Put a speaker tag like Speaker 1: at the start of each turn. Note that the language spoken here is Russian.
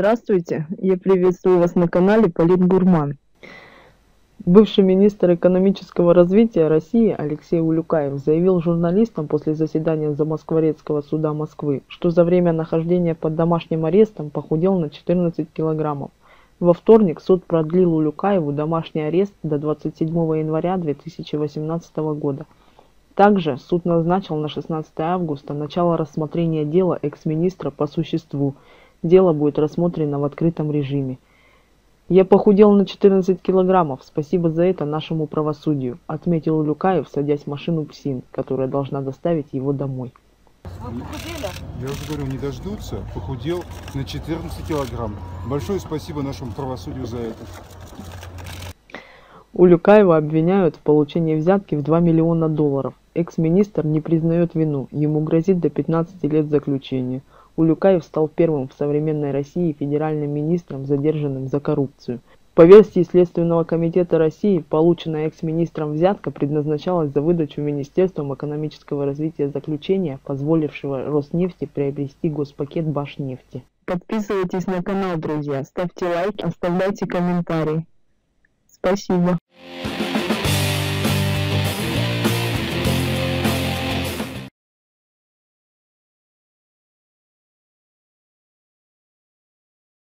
Speaker 1: Здравствуйте, я приветствую вас на канале Полит Гурман. Бывший министр экономического развития России Алексей Улюкаев заявил журналистам после заседания Замоскворецкого суда Москвы, что за время нахождения под домашним арестом похудел на 14 килограммов. Во вторник суд продлил Улюкаеву домашний арест до 27 января 2018 года. Также суд назначил на 16 августа начало рассмотрения дела экс-министра по существу – Дело будет рассмотрено в открытом режиме. Я похудел на 14 килограммов, спасибо за это нашему правосудию, отметил Люкаев, садясь в машину ПСИН, которая должна доставить его домой.
Speaker 2: Я уже говорю, не дождутся, похудел на 14 килограмм. Большое спасибо нашему правосудию за это.
Speaker 1: Улюкаева обвиняют в получении взятки в 2 миллиона долларов. Экс-министр не признает вину, ему грозит до 15 лет заключения. Улюкаев стал первым в современной России федеральным министром, задержанным за коррупцию. По версии Следственного комитета России, полученная экс-министром взятка предназначалась за выдачу Министерством экономического развития заключения, позволившего Роснефти приобрести госпакет Башнефти. Подписывайтесь на канал, друзья, ставьте лайк, оставляйте комментарии. Спасибо.